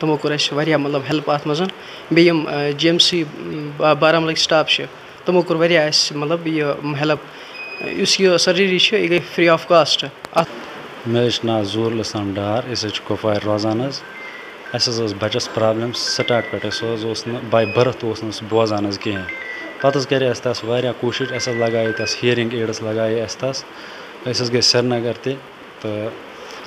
तमो कर मतलब हेल्प अत मन बेम एम सी बारामूल स्टाफ तमो मतलब यह हेल्प इस ये सर्जरी यह गई फ्री आफ कॉस्ट अच्छे ना जहूर इस्लाम डार कुपवार रोजान बचस प्रॉब्लम स्टाट पे बाई बर्थ बोजान कहें पत्स करे तस व अस लगे तस हिंग एडस लगे अस तस गए सरनगर तो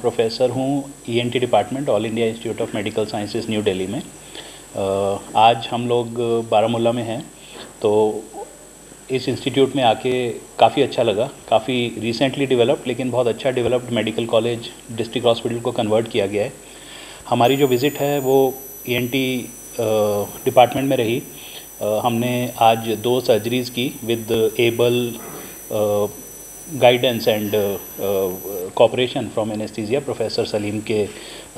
प्रोफेसर हूँ E N T department all India Institute of Medical Sciences New Delhi में आज हम लोग बारामूला में हैं तो इस इंस्टीट्यूट में आके काफ़ी अच्छा लगा। काफ़ी रिसेंटली डेवलप्ड लेकिन बहुत अच्छा developed medical college district hospital को कन्वर्ट किया गया है। हमारी जो विज़िट है, वो ईएनटी डिपार्टमेंट में रही। हमने आज दो सर्जरीज़ की with able guidance and cooperation from anaesthesia professor Salim के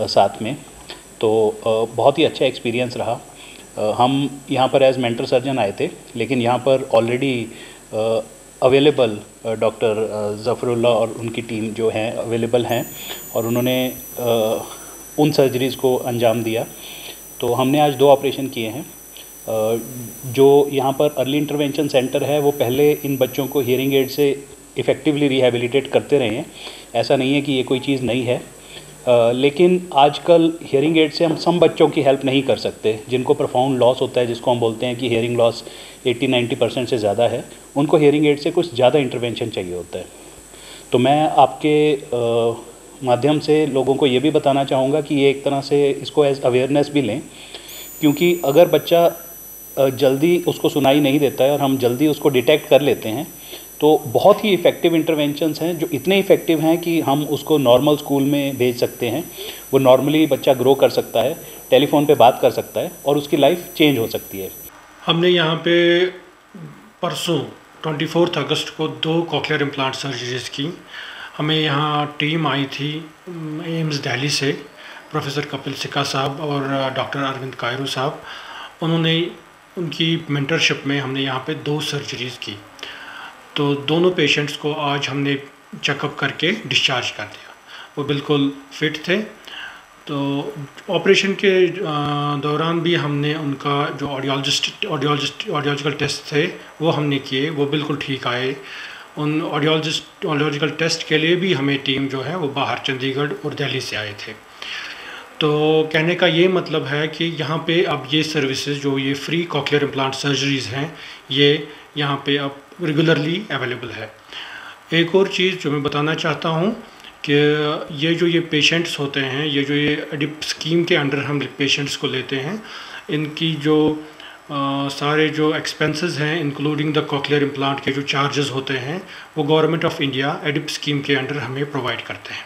साथ में। तो बहुत ही अच्छा एक्सपीरियंस रहा। हम यहाँ पर एज मेंटर सर्जन आए थे, लेकिन यहाँ पर ऑलरेडी अवेलेबल डॉक्टर ज़फ़रुल्ला और उनकी टीम जो हैं अवेलेबल हैं, और उन्होंने उन सर्जरीज़ को अंजाम दिया। तो हमने आज दो ऑपरेशन किए हैं। जो यहाँ पर अर्ली इंटरवेंशन सेंटर है, वो पहले इन बच्चों को हियरिंग एड से इफ़ेक्टिवली रिहेबिलिटेट करते रहे हैं। ऐसा नहीं है कि ये कोई चीज़ नहीं है। लेकिन आजकल हियरिंग एड से हम सब बच्चों की हेल्प नहीं कर सकते। जिनको प्रफाउंड लॉस होता है, जिसको हम बोलते हैं कि हियरिंग लॉस 80-90 परसेंट से ज़्यादा है, उनको हियरिंग एड से कुछ ज़्यादा इंटरवेंशन चाहिए होता है। तो मैं आपके माध्यम से लोगों को ये भी बताना चाहूँगा कि ये एक तरह से इसको एज अवेयरनेस भी लें, क्योंकि अगर बच्चा जल्दी उसको सुनाई नहीं देता है और हम जल्दी उसको डिटेक्ट कर लेते हैं तो बहुत ही इफ़ेक्टिव इंटरवेंशंस हैं, जो इतने इफ़ेक्टिव हैं कि हम उसको नॉर्मल स्कूल में भेज सकते हैं। वो नॉर्मली बच्चा ग्रो कर सकता है टेलीफोन पे बात कर सकता है और उसकी लाइफ चेंज हो सकती है। हमने यहाँ पे परसों ट्वेंटी फोर्थ अगस्त को दो कॉकलियर इम्प्लांट सर्जरीज की। हमें यहाँ टीम आई थी एम्स दिल्ली से प्रोफेसर कपिल सिक्का साहब और डॉक्टर अरविंद कायरू साहब। उन्होंने उनकी मेंटरशिप में हमने यहाँ पे दो सर्जरीज़ की। तो दोनों पेशेंट्स को आज हमने चेकअप करके डिस्चार्ज कर दिया। वो बिल्कुल फिट थे। तो ऑपरेशन के दौरान भी हमने उनका जो ऑडियोलॉजिस्ट ऑडियोलॉजिस्ट ऑडियोलॉजिकल टेस्ट थे, वो हमने किए। वो बिल्कुल ठीक आए। उन ऑडियोलॉजिस्ट ऑडियोलॉजिकल टेस्ट के लिए भी हमें टीम जो है, वो बाहर चंडीगढ़ और दिल्ली से आए थे। तो कहने का ये मतलब है कि यहाँ पे अब ये सर्विसेज़ जो ये फ्री कॉकलियर इम्प्लांट सर्जरीज़ हैं, ये यहाँ पे अब रेगुलरली अवेलेबल है। एक और चीज़ जो मैं बताना चाहता हूँ कि ये जो ये पेशेंट्स होते हैं ये जो ये एडिप स्कीम के अंडर हम पेशेंट्स को लेते हैं इनकी जो आ, सारे जो एक्सपेंसेस हैं इंक्लूडिंग द कॉकलियर इम्प्लांट के जो चार्जेस होते हैं वो government of India ADIP scheme के अंडर हमें प्रोवाइड करते हैं।